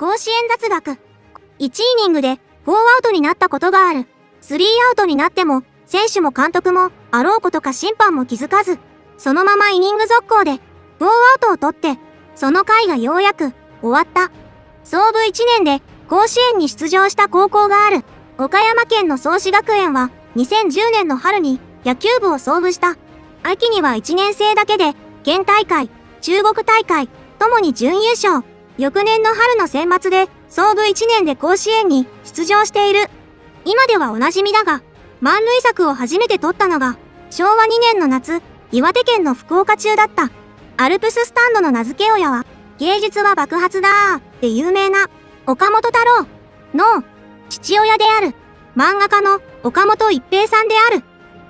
甲子園雑学。1イニングで4アウトになったことがある。3アウトになっても、選手も監督も、あろうことか審判も気づかず、そのままイニング続行で、4アウトを取って、その回がようやく、終わった。創部1年で、甲子園に出場した高校がある。岡山県の創志学園は、2010年の春に野球部を創部した。秋には1年生だけで、県大会、中国大会、ともに準優勝。翌年の春の選抜で、創部1年で甲子園に出場している。今ではおなじみだが、満塁作を初めて取ったのが、昭和2年の夏、岩手県の福岡中だった。アルプススタンドの名付け親は、芸術は爆発だーで有名な、岡本太郎の父親である、漫画家の岡本一平さんである。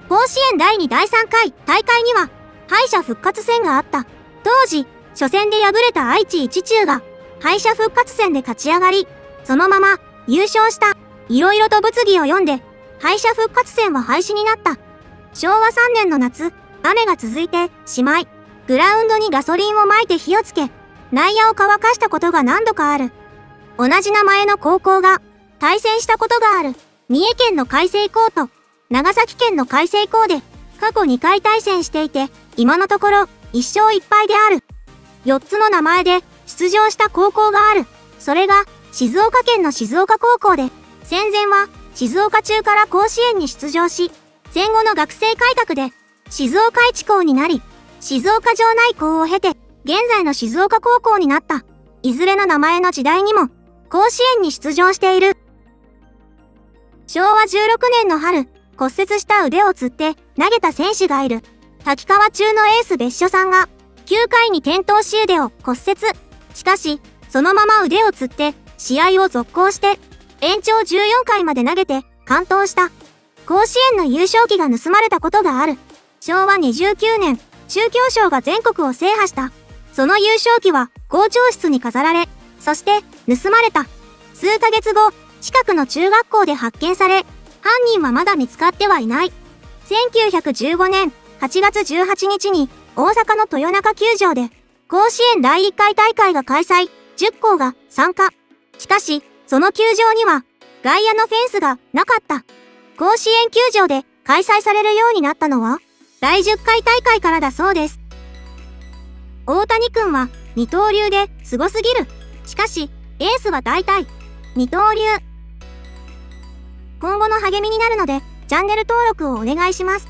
甲子園第2第3回大会には、敗者復活戦があった。当時、初戦で敗れた愛知一中が、敗者復活戦で勝ち上がり、そのまま優勝した。いろいろと物議を読んで、敗者復活戦は廃止になった。昭和3年の夏、雨が続いて、しまい、グラウンドにガソリンを撒いて火をつけ、内野を乾かしたことが何度かある。同じ名前の高校が、対戦したことがある。三重県の海星高と、長崎県の海星高で、過去2回対戦していて、今のところ、1勝1敗である。4つの名前で、出場した高校がある。それが、静岡県の静岡高校で、戦前は静岡中から甲子園に出場し、戦後の学生改革で静岡一高になり、静岡城内校を経て、現在の静岡高校になった。いずれの名前の時代にも、甲子園に出場している。昭和16年の春、骨折した腕をつって投げた選手がいる。滝川中のエース別所さんが、9回に転倒し腕を骨折。しかし、そのまま腕をつって、試合を続行して、延長14回まで投げて完投した。甲子園の優勝旗が盗まれたことがある。昭和29年、中京賞が全国を制覇した。その優勝旗は校長室に飾られ、そして盗まれた。数ヶ月後、近くの中学校で発見され、犯人はまだ見つかってはいない。1915年8月18日に大阪の豊中球場で甲子園第1回大会が開催、10校が参加。しかし、その球場には、外野のフェンスがなかった。甲子園球場で開催されるようになったのは、第10回大会からだそうです。大谷くんは二刀流ですすぎる。しかし、エースは大体、二刀流。今後の励みになるので、チャンネル登録をお願いします。